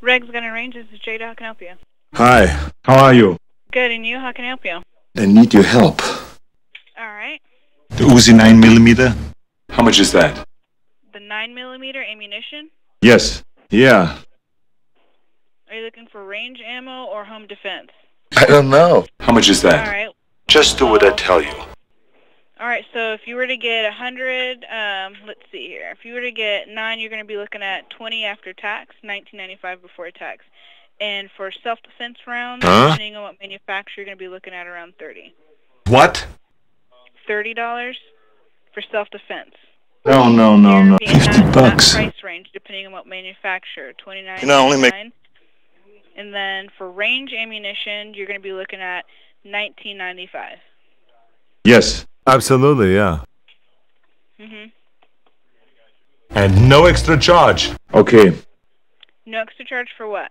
Reg's Gun and Range, this is Jada. How can I help you? Hi, how are you? Good, and you? How can I help you? I need your help. All right. The Uzi 9 millimeter. How much is that? The 9 millimeter ammunition? Yes. Yeah. Are you looking for range ammo or home defense? I don't know. How much is that? right. Just do what I tell you. All right, so if you were to get 100, um, let's see here. If you were to get 9, you're going to be looking at 20 after tax, 19.95 before tax. And for self-defense rounds, Huh? depending on what manufacturer, you're going to be looking at around 30. What? $30 for self-defense. No, no, no, no. You're being 50 at that bucks. price range depending on what manufacturer. Twenty nine. Can I only make- And then for range ammunition, you're going to be looking at nineteen ninety five. Yes. Absolutely, yeah. Mhm. And no extra charge. Okay. No extra charge for what?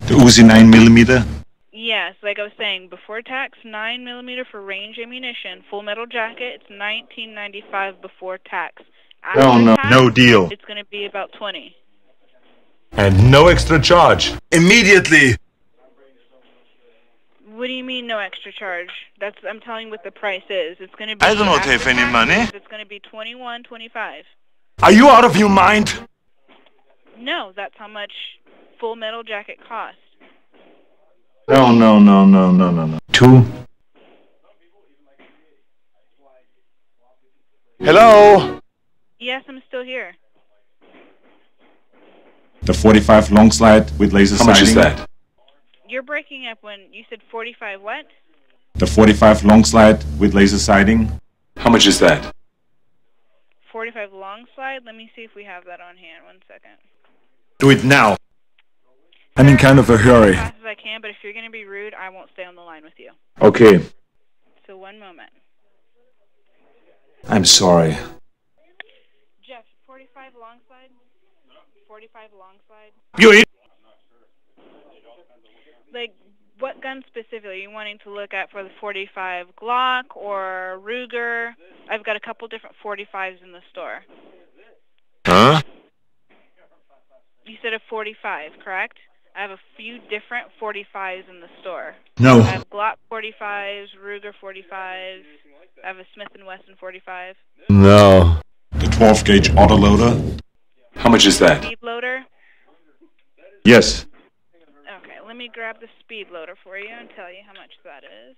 The Uzi 9 millimeter. Yes, like I was saying, before tax, nine millimeter for range ammunition, full metal jacket. It's nineteen ninety five before tax. After No, no, tax, no deal. It's going to be about twenty. And no extra charge. Immediately. What do you mean no extra charge? That's I'm telling you what the price is. It's going to be. I do not after have any money. It's going to be twenty one twenty five. Are you out of your mind? No, that's how much full metal jacket costs. No, no, no, no, no, no, no. Two. Hello? Yes, I'm still here. The 45 long slide with laser How much is sighting. that? You're breaking up when you said 45 what? The 45 long slide with laser sighting. How much is that? 45 long slide? Let me see if we have that on hand. One second. Do it now. I'm in kind of a hurry. As fast as I can, but if you're going to be rude, I won't stay on the line with you. Okay. So one moment. I'm sorry. Jeff, 45 long slide? 45 long slide? You eat. Like, what gun specifically are you wanting to look at for the 45 Glock or Ruger? I've got a couple different 45s in the store. Huh? You said a 45, correct? I have a few different 45s in the store. No. I have Glock 45s, Ruger 45s. I have a Smith & Wesson 45. No. The 12 gauge autoloader. How much is that? Speed loader. Yes. Okay, let me grab the speed loader for you and tell you how much that is.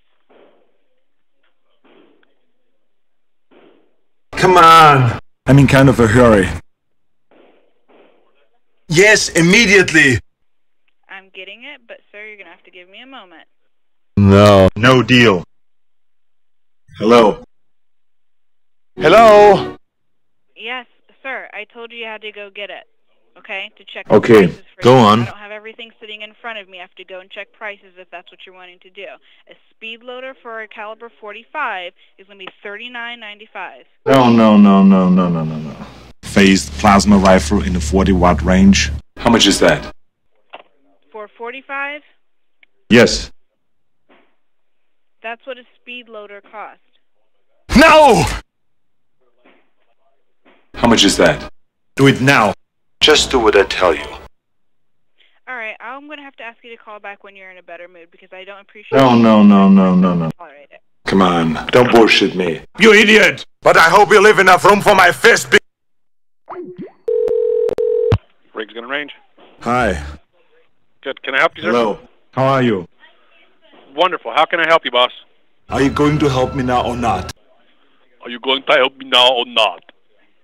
Come on. I'm in kind of a hurry. Yes, immediately. I'm getting it, but sir, you're gonna have to give me a moment. No. No deal. Hello. Hello? Yes, sir. I told you you had to go get it. Okay, to check. Okay, go you. on. I don't have everything sitting in front of me. I have to go and check prices if that's what you're wanting to do. A speed loader for a caliber 45 is gonna be 39.95. No, no, no, no, no, no, no, no. Phased plasma rifle in the 40 watt range. How much is that? For 45, Yes. that's what a speed loader costs. No! How much is that? Do it now. Just do what I tell you. All right, I'm gonna have to ask you to call back when you're in a better mood because I don't appreciate. No, no, no, no, no, no. Tolerate it. Come on. Don't bullshit me. You idiot! But I hope you leave enough room for my fist. Be- Riggs gonna range. Hi. Good. Can I help you, sir? Hello. How are you? Wonderful. How can I help you, boss? Are you going to help me now or not? Are you going to help me now or not?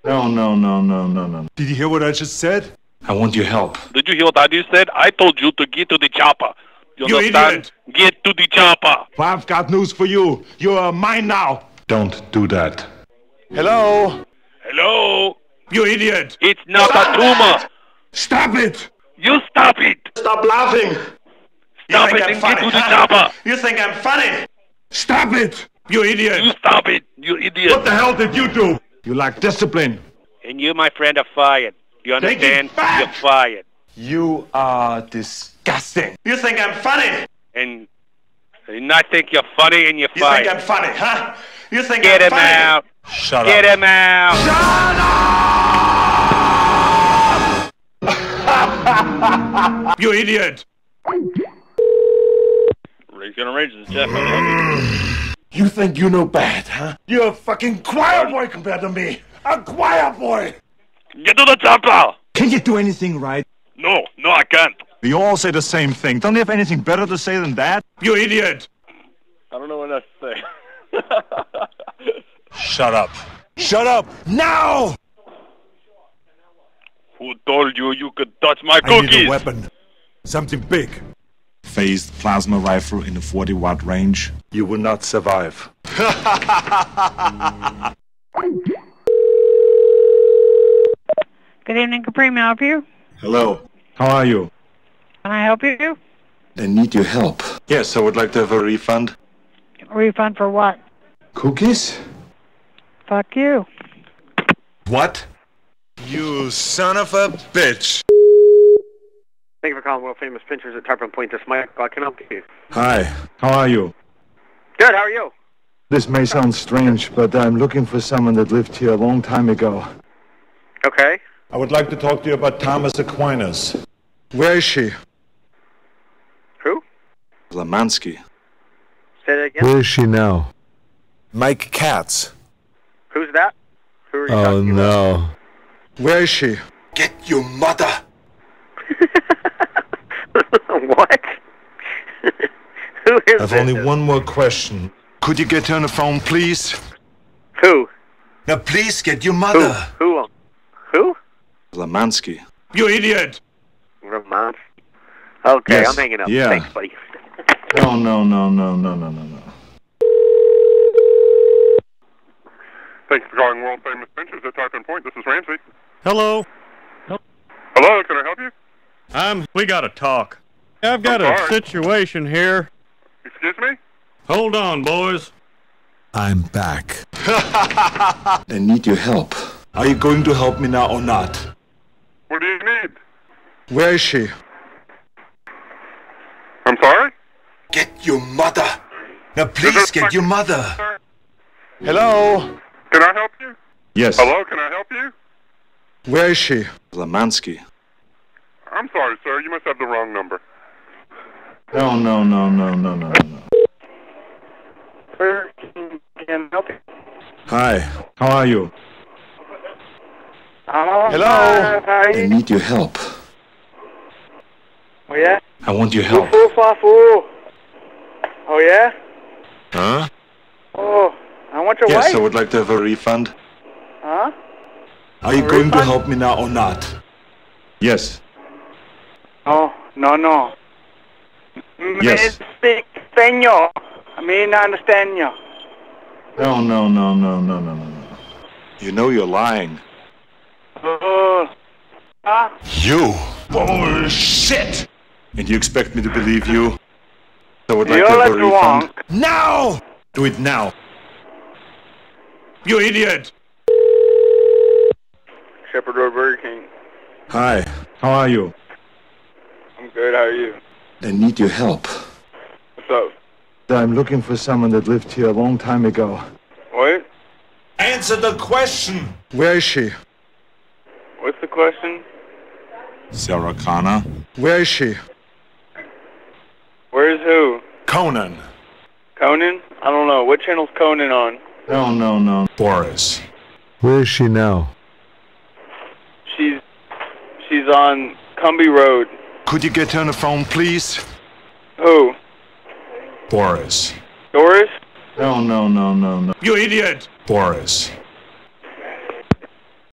No, no, no, no, no, no. Did you hear what I just said? I want your help. Did you hear what I just said? I told you to get to the chopper. You, You understand? Get to the chopper. Well, I've got news for you. You are uh, mine now. Don't do that. Hello? Hello? You idiot! It's not a tumor. Stop it! You stop it. Stop laughing! Stop it and get to the chopper. You think I'm funny? Stop it! You idiot! You stop it, you idiot. What the hell did you do? You lack discipline. And you, my friend, are fired. You understand? back. You're fired. You are disgusting. You think I'm funny? And, and I think you're funny and you're You fired. think I'm funny, huh? You think Get I'm Get him out. Shut Get up. him out. Shut up! You idiot! Raise gun range is Jeff. How may I help You think you know bad, huh? You're a fucking choir boy compared to me! A choir boy! Get to the chopper! Can you do anything right? No, no, I can't. We all say the same thing. Don't you have anything better to say than that? You idiot! I don't know what else to say. Shut up. Shut up now! Who told you you could touch my I need a weapon. Something big. Phased plasma rifle in a 40 watt range. You will not survive. Good evening, Capri. May I help you? Hello. How are you? Can I help you? I need your help. Yes, I would like to have a refund. Refund for what? Cookies? Fuck you. What? You son of a bitch. Thank you for calling World Famous Pinchers at Tarpon Point. This is Mike. I can help you. Hi. How are you? Good. How are you? This may sound strange, but I'm looking for someone that lived here a long time ago. Okay. I would like to talk to you about Thomas Aquinas. Where is she? Who? Lamansky. Say that again. Where is she now? Mike Katz. Who's that? Who are you Oh talking about? no. Where is she? Get your mother! what? Who is I've only one more question. Could you get her on the phone, please? Who? Now, please get your mother. Who? Who? Lamansky. You idiot! Ramon. Okay, Yes, I'm hanging up. yeah. Thanks, buddy. No, no, no, no, no, no, no, no. Thank you for calling World Famous Pinchers at Tarpon Point. This is Ramsey. Hello. Hello, can I help you? I'm. We gotta talk. I've got I'm a sorry. situation here. Excuse me? Hold on, boys. I'm back. I need your help. Are you going to help me now or not? What do you need? Where is she? I'm sorry? Get your mother! Now, please get your mother. Hello? Can I help you? Yes. Hello, can I help you? Where is she? Lamansky. I'm sorry, sir. You must have the wrong number. No, no, no, no, no, no, no. Where can I help you? Hi. How are you? Hello. Hello? I need your help. Oh yeah. I want your help. Foo fa foo. Oh yeah. Huh? Oh, I want your wife. Yes, wife. I would like to have a refund. Huh? Are you going to help me now or not? Yes. Oh, no, no. Yes. Me speak Spanish. I mean, I understand you. No, no, no, no, no, no, no, no. You know you're lying. Oh. Huh? You? Bullshit! And you expect me to believe you? I would like You're to have a refund. wrong. Now! Do it now. You idiot! Shepherd Road Burger King. Hi. How are you? I'm good. How are you? I need your help. What's up? I'm looking for someone that lived here a long time ago. What? Answer the question! Where is she? What's the question? Sarah Connor. Where is she? Where's who? Conan. Conan? I don't know. What channel's Conan on? No, no, no. Boris. Where is she now? She's she's on Cumbie Road. Could you get her on the phone, please? Who? Boris. Doris? No, no, no, no, no. You idiot! Boris.